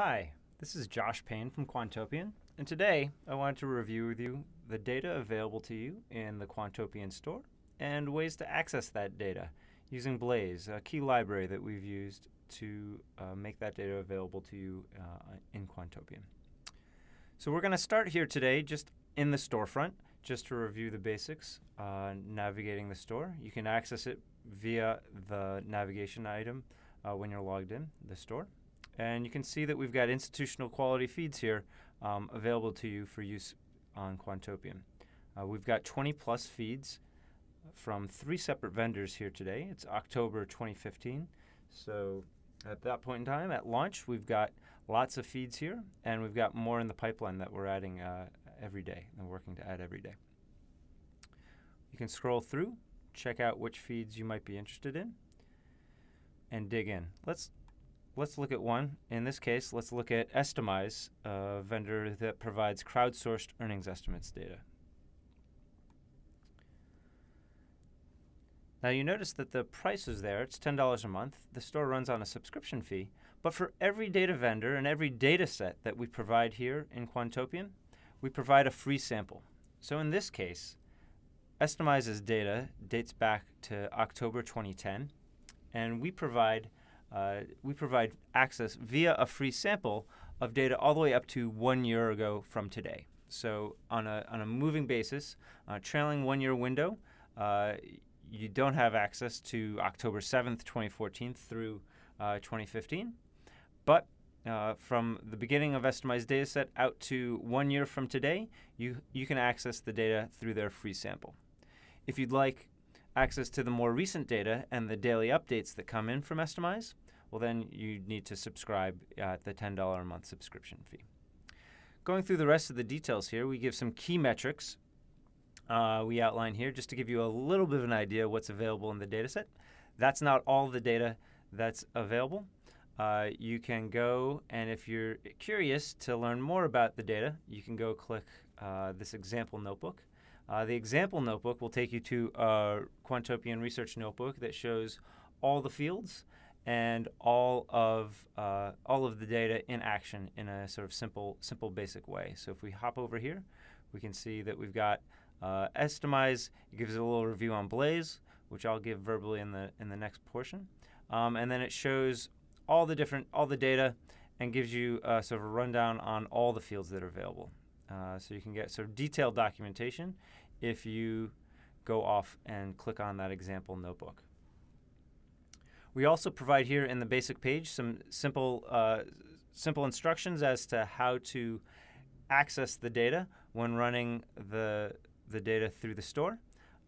Hi, this is Josh Payne from Quantopian, and today I wanted to review with you the data available to you in the Quantopian store and ways to access that data using Blaze, a key library that we've used to uh, make that data available to you uh, in Quantopian. So we're going to start here today just in the storefront, just to review the basics, uh, navigating the store. You can access it via the navigation item uh, when you're logged in, the store. And you can see that we've got institutional quality feeds here um, available to you for use on Quantopian. Uh, we've got 20 plus feeds from three separate vendors here today. It's October 2015. So at that point in time, at launch, we've got lots of feeds here, and we've got more in the pipeline that we're adding uh, every day and working to add every day. You can scroll through, check out which feeds you might be interested in, and dig in. Let's let's look at one. In this case, let's look at Estimize, a vendor that provides crowdsourced earnings estimates data. Now you notice that the price is there, it's $10 a month. The store runs on a subscription fee, but for every data vendor and every data set that we provide here in Quantopian, we provide a free sample. So in this case, Estimize's data dates back to October 2010, and we provide uh, we provide access via a free sample of data all the way up to one year ago from today. So on a, on a moving basis, uh, trailing one year window, uh, you don't have access to October 7th, 2014 through uh, 2015. But uh, from the beginning of Estimize dataset out to one year from today, you, you can access the data through their free sample. If you'd like access to the more recent data and the daily updates that come in from Estimize, well, then you need to subscribe at the $10 a month subscription fee. Going through the rest of the details here, we give some key metrics uh, we outline here just to give you a little bit of an idea of what's available in the dataset. That's not all the data that's available. Uh, you can go, and if you're curious to learn more about the data, you can go click uh, this example notebook. Uh, the example notebook will take you to a Quantopian research notebook that shows all the fields and all of uh, all of the data in action in a sort of simple, simple, basic way. So if we hop over here, we can see that we've got uh, Estimize. It gives a little review on Blaze, which I'll give verbally in the in the next portion, um, and then it shows all the different all the data and gives you sort of a rundown on all the fields that are available. Uh, so you can get sort of detailed documentation if you go off and click on that example notebook. We also provide here in the basic page some simple, uh, simple instructions as to how to access the data when running the, the data through the store.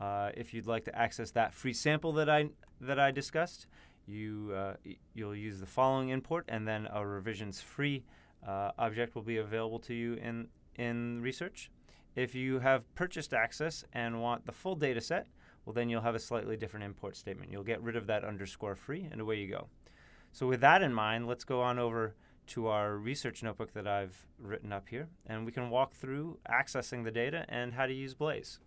Uh, if you'd like to access that free sample that I, that I discussed, you, uh, you'll use the following import and then a revisions free uh, object will be available to you in, in research. If you have purchased access and want the full data set, well, then you'll have a slightly different import statement. You'll get rid of that underscore free, and away you go. So with that in mind, let's go on over to our research notebook that I've written up here, and we can walk through accessing the data and how to use Blaze.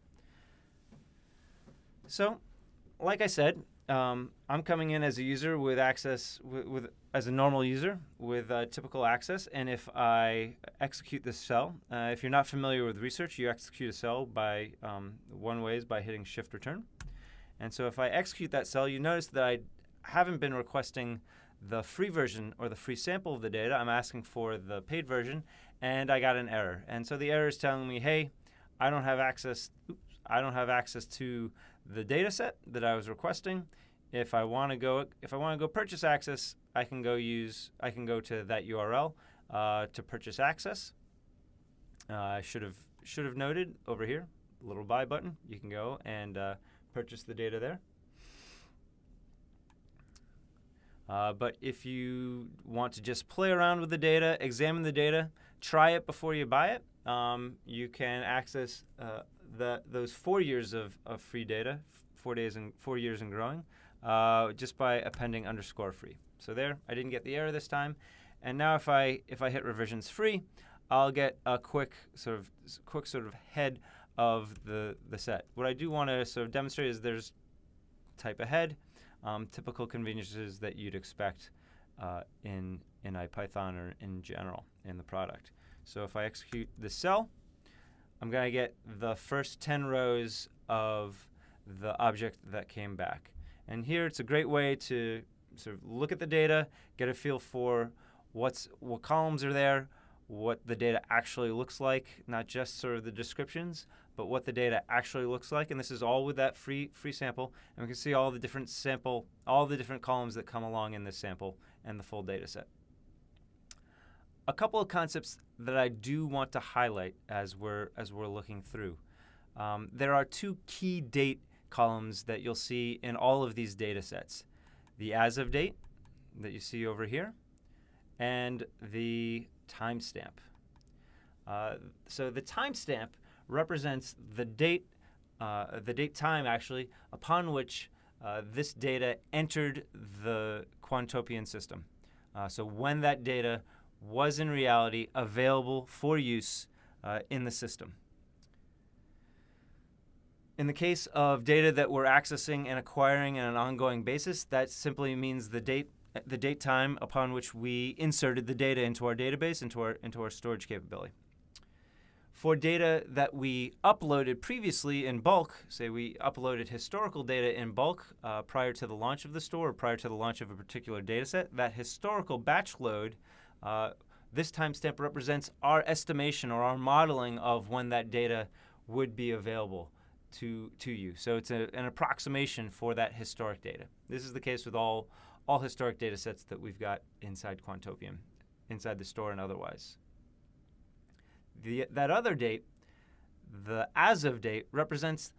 So, like I said, um, I'm coming in as a user with access with, with as a normal user with uh, typical access, and if I execute this cell, uh, if you're not familiar with research, you execute a cell by um, one way is by hitting Shift Return, and so if I execute that cell, you notice that I haven't been requesting the free version or the free sample of the data. I'm asking for the paid version, and I got an error, and so the error is telling me, hey, I don't have access. Oops, I don't have access to the data set that I was requesting. If I want to go, if I want to go purchase access, I can go use, I can go to that URL uh, to purchase access. Uh, I should have should have noted over here, little buy button. You can go and uh, purchase the data there. Uh, but if you want to just play around with the data, examine the data, try it before you buy it, um, you can access uh, the, those four years of, of free data, four days and four years and growing, uh, just by appending underscore free. So there, I didn't get the error this time. And now if I if I hit revisions free, I'll get a quick sort of quick sort of head of the the set. What I do want to sort of demonstrate is there's type ahead, um, typical conveniences that you'd expect uh, in in IPython or in general in the product. So if I execute this cell, I'm going to get the first 10 rows of the object that came back. And here it's a great way to sort of look at the data, get a feel for what's what columns are there, what the data actually looks like, not just sort of the descriptions, but what the data actually looks like. And this is all with that free free sample. And we can see all the different sample, all the different columns that come along in this sample and the full data set. A couple of concepts that I do want to highlight as we're as we're looking through. Um, there are two key date columns that you'll see in all of these data sets. The as of date that you see over here, and the timestamp. Uh, so the timestamp represents the date, uh, the date time actually, upon which uh, this data entered the Quantopian system. Uh, so when that data was in reality available for use uh, in the system. In the case of data that we're accessing and acquiring on an ongoing basis, that simply means the date the date time upon which we inserted the data into our database, into our, into our storage capability. For data that we uploaded previously in bulk, say we uploaded historical data in bulk uh, prior to the launch of the store or prior to the launch of a particular data set, that historical batch load, uh, this timestamp represents our estimation or our modeling of when that data would be available to, to you. So it's a, an approximation for that historic data. This is the case with all, all historic data sets that we've got inside Quantopian, inside the store and otherwise. The, that other date, the as of date, represents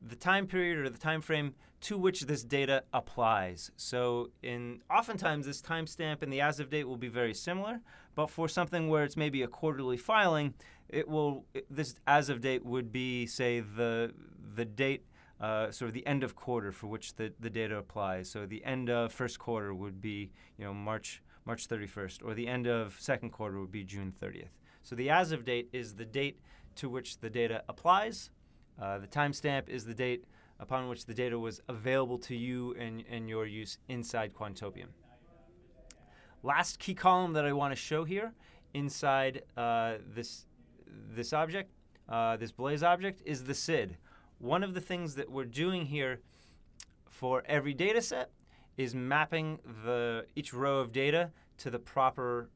the time period or the time frame to which this data applies. So in oftentimes this timestamp and the as of date will be very similar, but for something where it's maybe a quarterly filing, it will this as of date would be say the the date uh, sort of the end of quarter for which the, the data applies. So the end of first quarter would be you know March March 31st, or the end of second quarter would be June 30th. So the as of date is the date to which the data applies. Uh, the timestamp is the date upon which the data was available to you and, and your use inside Quantopian. Last key column that I want to show here inside uh, this, this object, uh, this Blaze object, is the SID one of the things that we're doing here for every data set is mapping the each row of data to the proper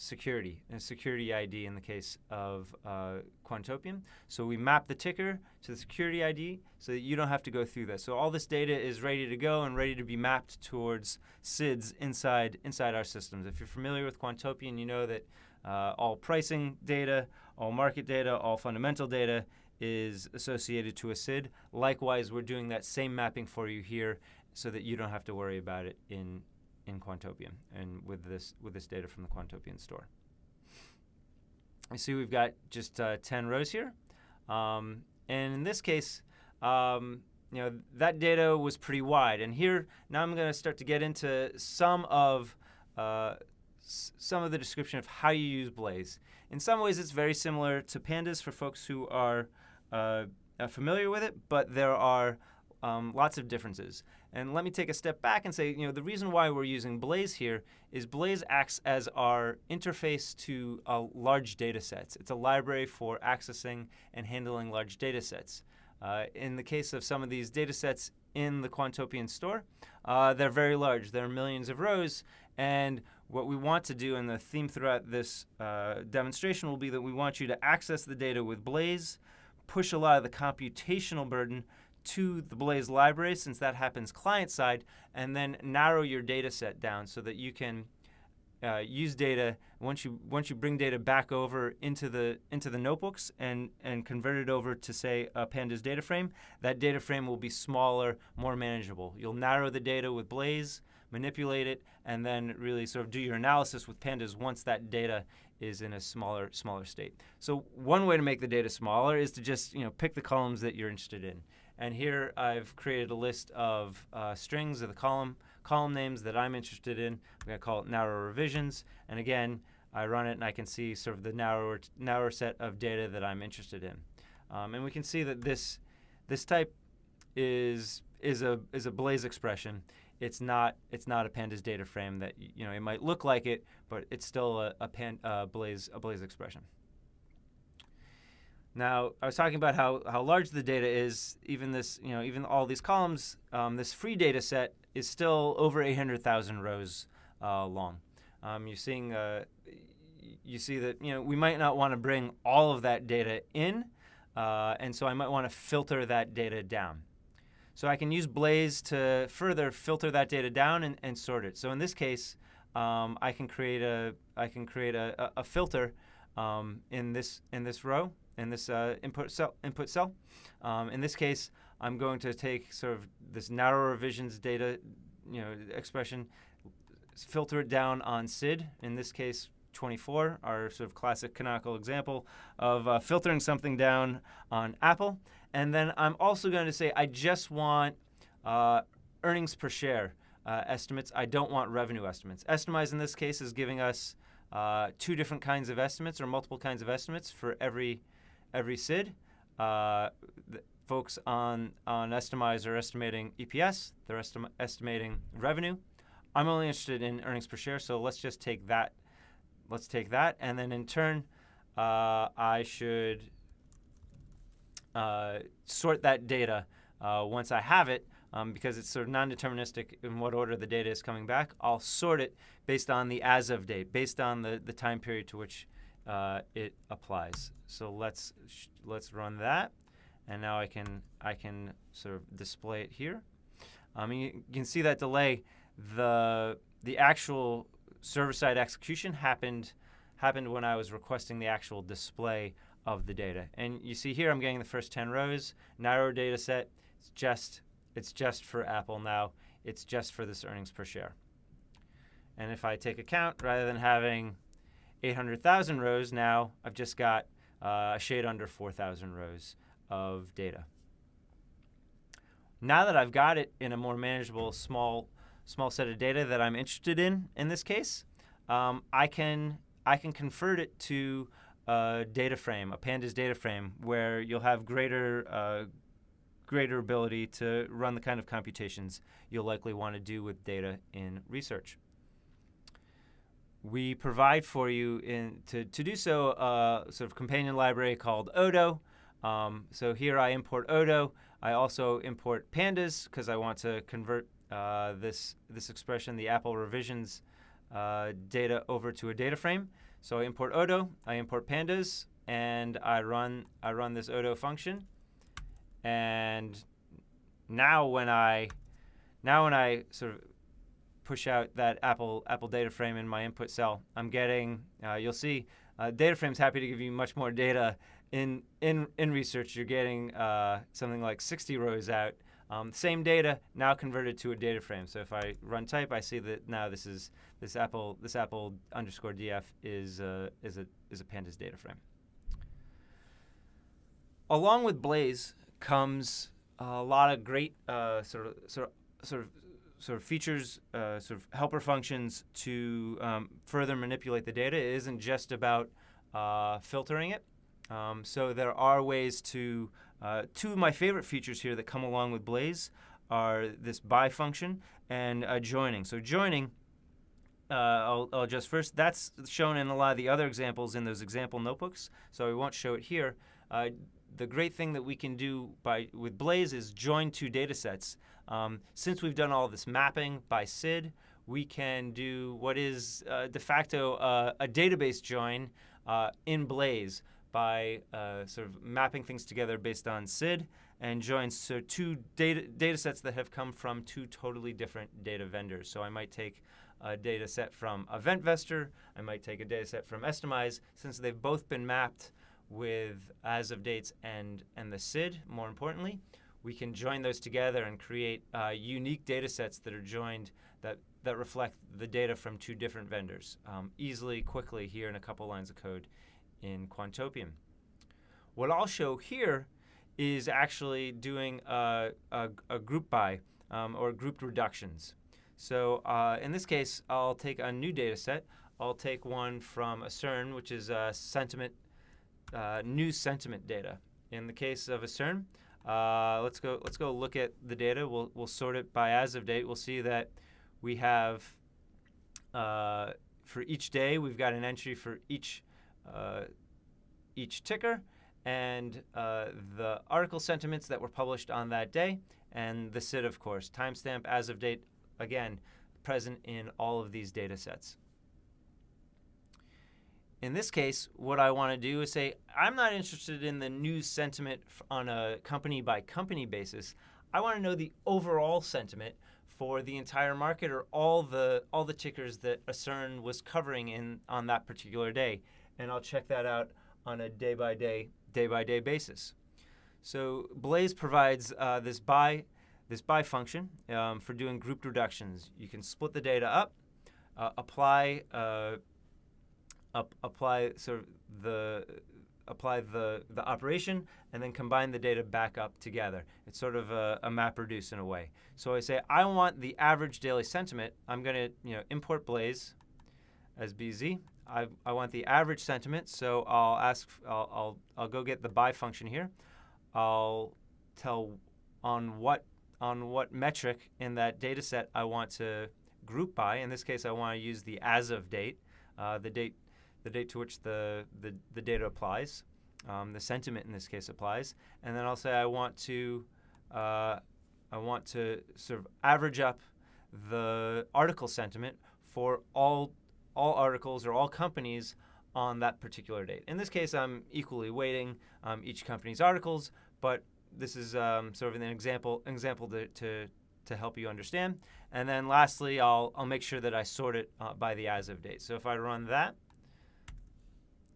security, and security ID in the case of uh, Quantopian. So we map the ticker to the security ID so that you don't have to go through that. So all this data is ready to go and ready to be mapped towards SIDs inside, inside our systems. If you're familiar with Quantopian, you know that uh, all pricing data, all market data, all fundamental data is associated to a SID. Likewise, we're doing that same mapping for you here so that you don't have to worry about it in, in Quantopian and with this, with this data from the Quantopian store. You see we've got just uh, 10 rows here. Um, and in this case, um, you know, that data was pretty wide. And here, now I'm going to start to get into some of uh, some of the description of how you use Blaze. In some ways, it's very similar to Pandas for folks who are uh, familiar with it, but there are um, lots of differences. And let me take a step back and say, you know, the reason why we're using Blaze here is Blaze acts as our interface to uh, large data sets. It's a library for accessing and handling large data sets. Uh, in the case of some of these data sets in the Quantopian store, uh, they're very large. There are millions of rows, and what we want to do, and the theme throughout this uh, demonstration will be that we want you to access the data with Blaze, push a lot of the computational burden to the Blaze library since that happens client side, and then narrow your data set down so that you can uh, use data once you once you bring data back over into the into the notebooks and and convert it over to say a pandas data frame that data frame will be smaller more manageable you'll narrow the data with blaze manipulate it and then really sort of do your analysis with pandas once that data is in a smaller smaller state. So one way to make the data smaller is to just you know pick the columns that you're interested in. And here I've created a list of uh, strings of the column column names that I'm interested in. I'm going to call it narrow revisions. And again, I run it and I can see sort of the narrower narrower set of data that I'm interested in. Um, and we can see that this this type is is a is a Blaze expression. it's not it's not a pandas data frame that you know it might look like it, but it's still a, a pan, uh, Blaze a Blaze expression. Now, I was talking about how, how large the data is. Even this, you know, even all these columns, um, this free data set is still over 800,000 rows uh, long. Um, you're seeing, uh, you see that, you know, we might not want to bring all of that data in, uh, and so I might want to filter that data down. So I can use Blaze to further filter that data down and, and sort it. So in this case, um, I can create a I can create a, a, a filter um, in this in this row in this uh, input cell. Input cell. Um, in this case, I'm going to take sort of this narrow revisions data, you know, expression, filter it down on SID. In this case, 24, our sort of classic canonical example of uh, filtering something down on Apple. And then I'm also going to say I just want uh, earnings per share uh, estimates. I don't want revenue estimates. Estimize in this case is giving us uh, two different kinds of estimates or multiple kinds of estimates for every every SID. Uh, folks on on Estimize are estimating EPS. They're estim- estimating revenue. I'm only interested in earnings per share, so let's just take that. Let's take that, and then in turn, uh, I should uh, sort that data uh, once I have it. Um, because it's sort of non-deterministic in what order the data is coming back, I'll sort it based on the as of date, based on the, the time period to which uh, it applies. So let's let's run that, and now I can I can sort of display it here. Um, you, you can see that delay. The the actual server side execution happened happened when I was requesting the actual display of the data. And you see here I'm getting the first 10 rows, narrow data set. It's just it's just for Apple now. It's just for this earnings per share. And if I take a count rather than having 800,000 rows, now I've just got uh, a shade under 4,000 rows of data. Now that I've got it in a more manageable small small set of data that I'm interested in in this case, um, I can I can convert it to a data frame, a pandas data frame, where you'll have greater uh, greater ability to run the kind of computations you'll likely want to do with data in research we provide for you in to, to do so a sort of companion library called Odo. Um, so here I import Odo. I also import pandas because I want to convert uh, this this expression, the Apple revisions uh, data, over to a data frame. So I import Odo, I import pandas, and I run I run this Odo function. And now when I now when I sort of push out that Apple Apple data frame in my input cell. I'm getting, uh, you'll see, uh, data frame's happy to give you much more data. In in in research, you're getting uh, something like 60 rows out. Um, same data now converted to a data frame. So if I run type, I see that now this is this Apple this Apple underscore df is uh, is a is a pandas data frame. Along with Blaze comes a lot of great uh, sort of sort of sort of sort of features, uh, sort of helper functions to um, further manipulate the data. It isn't just about uh, filtering it. Um, so there are ways to, uh, two of my favorite features here that come along with Blaze are this by function and joining. So joining, uh, I'll, I'll just first, that's shown in a lot of the other examples in those example notebooks, so I won't show it here. The great thing that we can do by with Blaze is join two data sets. Um, since we've done all this mapping by SID, we can do what is uh, de facto uh, a database join uh, in Blaze by uh, sort of mapping things together based on SID and join so two data, data sets that have come from two totally different data vendors. So I might take a data set from EventVestor, I might take a data set from Estimize, since they've both been mapped with as of dates and, and the SID, more importantly we can join those together and create uh, unique data sets that are joined that, that reflect the data from two different vendors um, easily, quickly here in a couple lines of code in Quantopian. What I'll show here is actually doing a, a, a group by um, or grouped reductions. So uh, in this case, I'll take a new data set. I'll take one from Accern, which is a sentiment, uh, sentiment data. In the case of Accern, Uh, let's go. Let's go look at the data. We'll we'll sort it by as of date. We'll see that we have uh, for each day we've got an entry for each uh, each ticker and uh, the article sentiments that were published on that day and the SID, of course. Timestamp as of date again present in all of these data sets. In this case, what I want to do is say, I'm not interested in the news sentiment on a company by company basis. I want to know the overall sentiment for the entire market or all the all the tickers that Accern was covering in on that particular day. And I'll check that out on a day by day, day by day basis. So Blaze provides uh, this by this by function um, for doing grouped reductions. You can split the data up, uh, apply uh, up, apply sort of the apply the, the operation and then combine the data back up together. It's sort of a, a map reduce in a way. So I say I want the average daily sentiment. I'm going to you know import Blaze as BZ. I, I want the average sentiment, so I'll ask I'll, I'll, I'll go get the by function here. I'll tell on what on what metric in that data set I want to group by. In this case, I want to use the as of date, uh, the date the date to which the, the, the data applies, um, the sentiment in this case applies, and then I'll say I want to uh, I want to sort of average up the article sentiment for all all articles or all companies on that particular date. In this case, I'm equally weighting um, each company's articles, but this is um, sort of an example example to, to, to help you understand. And then lastly, I'll, I'll make sure that I sort it uh, by the as of date. So if I run that,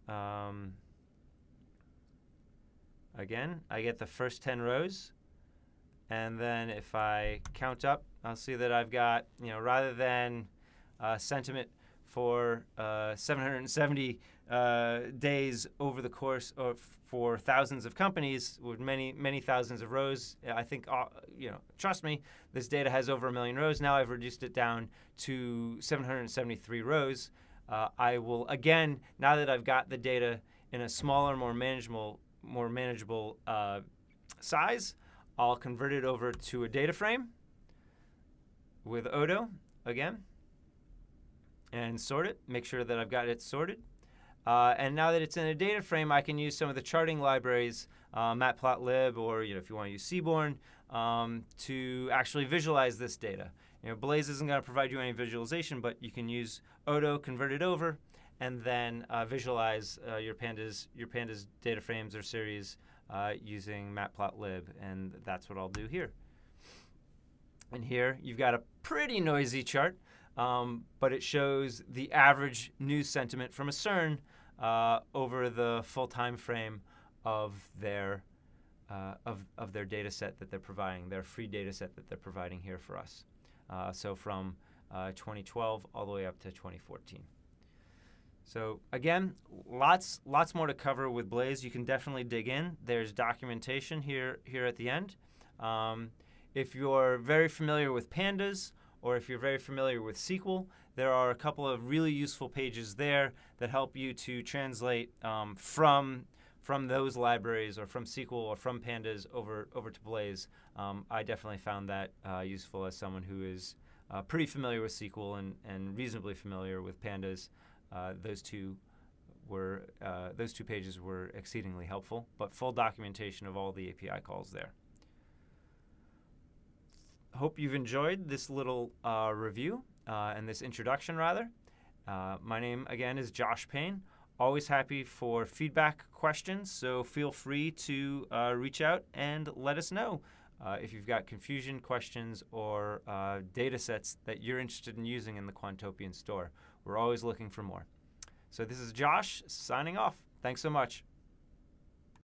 um, again, I get the first 10 rows. And then if I count up, I'll see that I've got, you know, rather than sentiment for uh, 770 uh, days over the course of for thousands of companies with many many thousands of rows. I think uh, you know. Trust me, this data has over a million rows. Now I've reduced it down to 773 rows. Uh, I will again, now that I've got the data in a smaller, more manageable, more manageable uh, size, I'll convert it over to a data frame with Odo again and sort it, make sure that I've got it sorted. Uh, and now that it's in a data frame, I can use some of the charting libraries, uh, Matplotlib, or you know, if you want to use Seaborn, um, to actually visualize this data. You know, Blaze isn't going to provide you any visualization, but you can use Odo, convert it over, and then uh, visualize uh, your pandas your pandas data frames or series uh, using Matplotlib, and that's what I'll do here. And here you've got a pretty noisy chart, um, but it shows the average news sentiment from Accern uh, over the full time frame of their uh, of, of their data set that they're providing, their free data set that they're providing here for us. Uh, so from uh, 2012 all the way up to 2014. So again, lots lots more to cover with Blaze. You can definitely dig in. There's documentation here here at the end. Um, if you're very familiar with pandas or if you're very familiar with SQL, there are a couple of really useful pages there that help you to translate um, from from those libraries or from SQL or from Pandas over over to Blaze. Um, I definitely found that uh, useful as someone who is uh, pretty familiar with SQL and, and reasonably familiar with Pandas. Uh, those two were uh, those two pages were exceedingly helpful, but full documentation of all the API calls there. Hope you've enjoyed this little uh, review uh, and this introduction, rather. my name again is Josh Payne. Always happy for feedback questions, so feel free to uh, reach out and let us know uh, if you've got confusion questions or uh, data sets that you're interested in using in the Quantopian store. We're always looking for more. So this is Josh signing off. Thanks so much.